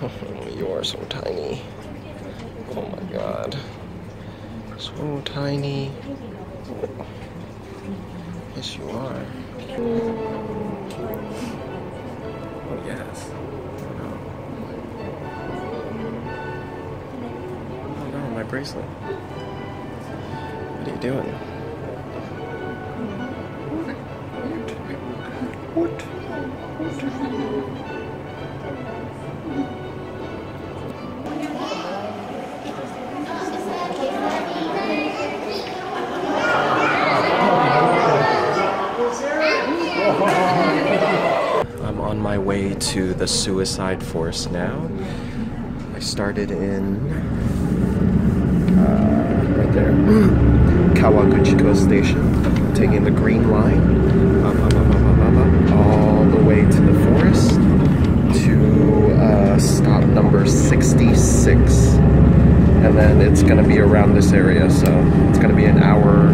you are so tiny. Oh my god. So tiny. Yes, you are. Oh, yes. Oh no. My bracelet. What are you doing? What? I'm on my way to the suicide forest now. I started in uh, right there, Kawaguchiko Station, taking the green line up, up, up, all the way to the forest to uh, stop number 66. And then it's gonna be around this area, so it's gonna be an hour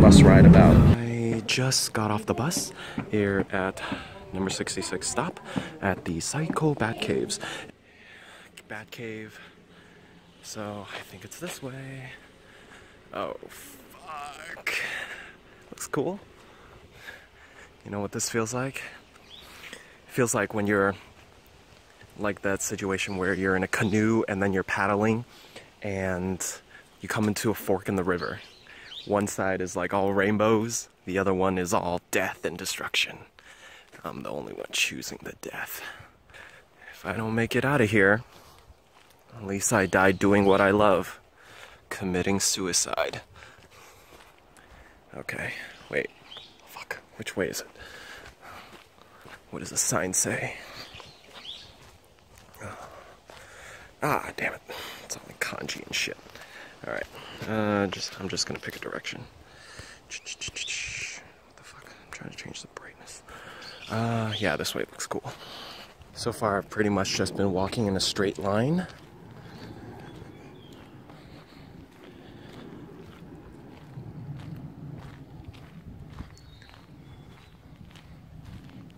bus ride about. Just got off the bus here at number 66 stop at the Saiko Bat Caves. Bat Cave. So I think it's this way. Oh, fuck. Looks cool. You know what this feels like? It feels like when you're like that situation where you're in a canoe and then you're paddling and you come into a fork in the river. One side is like all rainbows, the other one is all death and destruction. I'm the only one choosing the death. If I don't make it out of here, at least I died doing what I love committing suicide. Okay, wait. Fuck, which way is it? What does the sign say? Ah, damn it. It's all kanji and shit. Alright, uh, just, I'm just gonna pick a direction. What the fuck? I'm trying to change the brightness. Uh, yeah, this way looks cool. So far, I've pretty much just been walking in a straight line.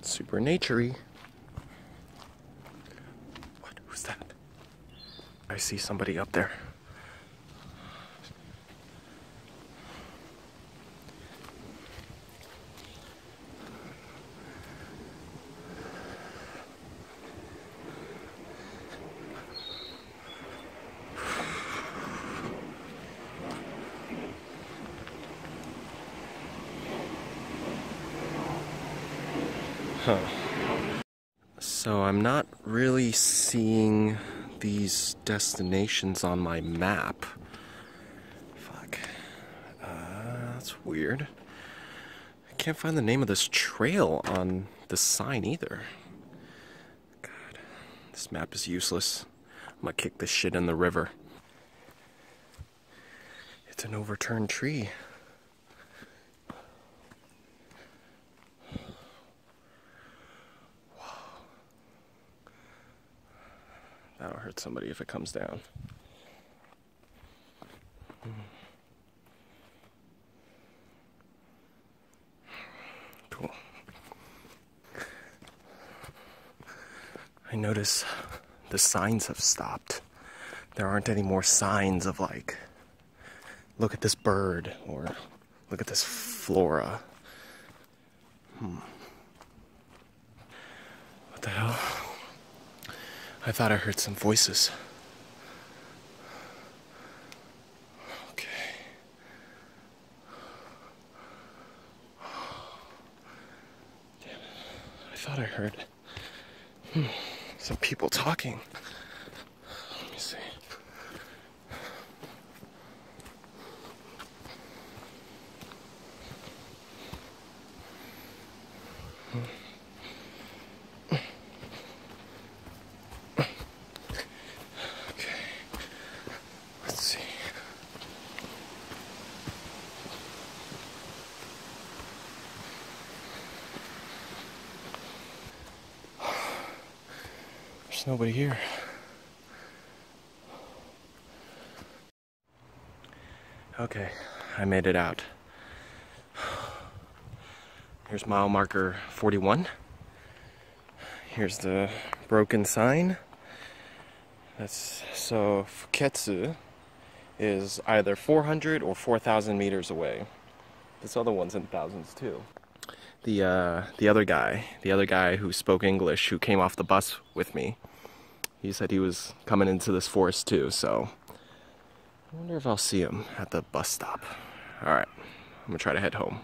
Super naturey. What? Who's that? I see somebody up there. Huh. So I'm not really seeing these destinations on my map. Fuck. Uh, that's weird. I can't find the name of this trail on the sign either. God, this map is useless. I'm gonna kick this shit in the river. It's an overturned tree. Hurt somebody if it comes down. Cool. I notice the signs have stopped. There aren't any more signs of like, look at this bird or look at this flora. Hmm. What the hell? I thought I heard some voices. Okay. Damn it. I thought I heard hmm, some people talking. Let me see. Okay. Let's see. There's nobody here. Okay, I made it out. Here's mile marker 41. Here's the broken sign. That's so Fuketsu is either 400 or 4,000 meters away. This other one's in thousands too. The uh, the other guy, the other guy who spoke English, who came off the bus with me, he said he was coming into this forest too. So I wonder if I'll see him at the bus stop. All right, I'm gonna try to head home.